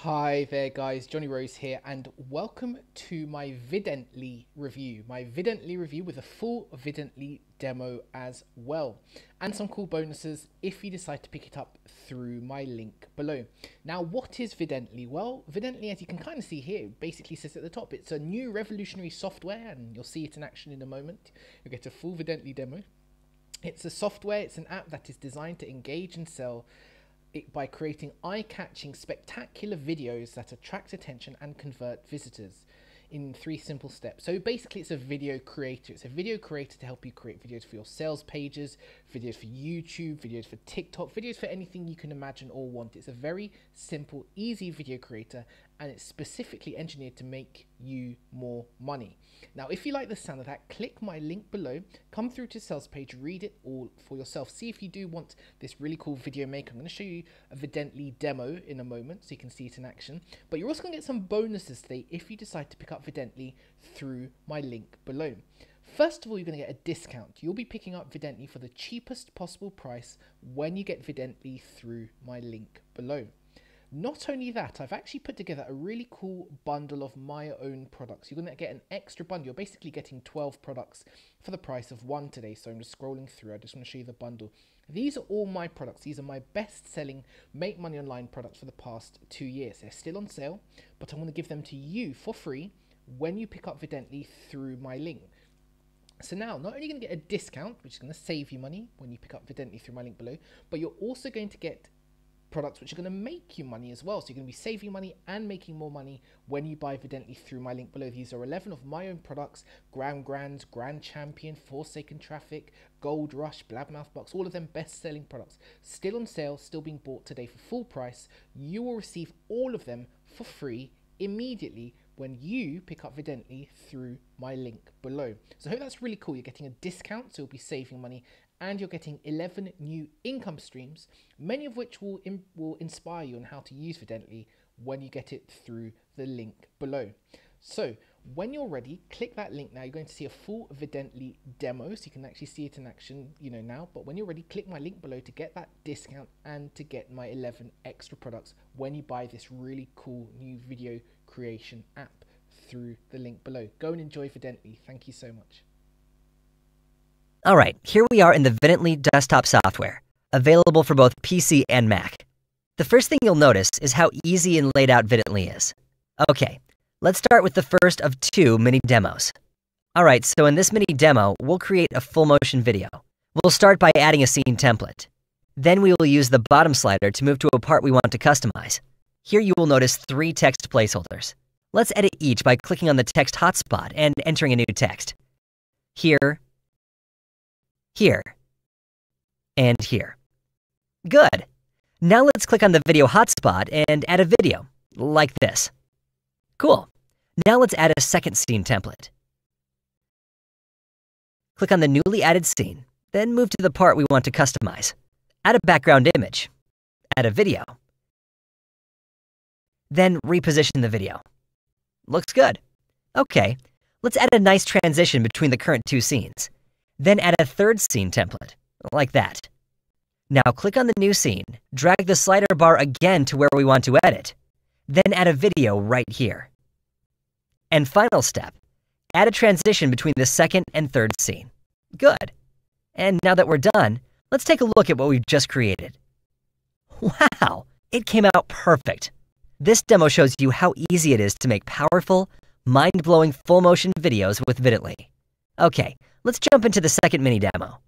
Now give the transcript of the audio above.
Hi there guys, Jonny Rose here and welcome to my Vidently review. My Vidently review with a full Vidently demo as well. And some cool bonuses if you decide to pick it up through my link below. Now what is Vidently? Well, Vidently as you can kind of see here basically says at the top it's a new revolutionary software and you'll see it in action in a moment. You'll get a full Vidently demo. It's a software, it's an app that is designed to engage and sell it by creating eye-catching, spectacular videos that attract attention and convert visitors in three simple steps. So basically it's a video creator. It's a video creator to help you create videos for your sales pages, videos for YouTube, videos for TikTok, videos for anything you can imagine or want. It's a very simple, easy video creator and it's specifically engineered to make you more money. Now, if you like the sound of that, click my link below, come through to sales page, read it all for yourself. See if you do want this really cool video maker. I'm going to show you a Vidently demo in a moment so you can see it in action. But you're also going to get some bonuses today if you decide to pick up Vidently through my link below. First of all, you're going to get a discount. You'll be picking up Vidently for the cheapest possible price when you get Vidently through my link below. Not only that, I've actually put together a really cool bundle of my own products. You're going to get an extra bundle. You're basically getting 12 products for the price of one today. So I'm just scrolling through. I just want to show you the bundle. These are all my products. These are my best selling Make Money Online products for the past two years. They're still on sale, but I want to give them to you for free when you pick up Vidently through my link. So now, not only going to get a discount, which is going to save you money when you pick up Vidently through my link below, but you're also going to get products which are going to make you money as well. So you're going to be saving money and making more money when you buy Vidently through my link below. These are 11 of my own products, Grand Grand, Grand Champion, Forsaken Traffic, Gold Rush, Blabbermouth Box, all of them best-selling products. Still on sale, still being bought today for full price. You will receive all of them for free immediately when you pick up Vidently through my link below. So I hope that's really cool. You're getting a discount, so you'll be saving money and you're getting 11 new income streams, many of which will, will inspire you on how to use Vidently when you get it through the link below. So when you're ready, click that link now. You're going to see a full Vidently demo, so you can actually see it in action, you know, now. But when you're ready, click my link below to get that discount and to get my 11 extra products when you buy this really cool new video creation app through the link below. Go and enjoy Vidently. Thank you so much. Alright, here we are in the Vidently desktop software, available for both PC and Mac. The first thing you'll notice is how easy and laid out Vidently is. Okay, let's start with the first of two mini demos. Alright, so in this mini demo, we'll create a full motion video. We'll start by adding a scene template. Then we will use the bottom slider to move to a part we want to customize. Here you will notice three text placeholders. Let's edit each by clicking on the text hotspot and entering a new text. Here, here, and here. Good. Now let's click on the video hotspot and add a video, like this. Cool. Now let's add a second scene template. Click on the newly added scene, then move to the part we want to customize. Add a background image. Add a video. Then reposition the video. Looks good. Okay, let's add a nice transition between the current two scenes. Then add a third scene template, like that. Now click on the new scene, drag the slider bar again to where we want to edit, then add a video right here. And final step, add a transition between the second and third scene. Good. And now that we're done, let's take a look at what we've just created. Wow, it came out perfect. This demo shows you how easy it is to make powerful, mind-blowing full-motion videos with Vidently. Okay, let's jump into the second mini demo.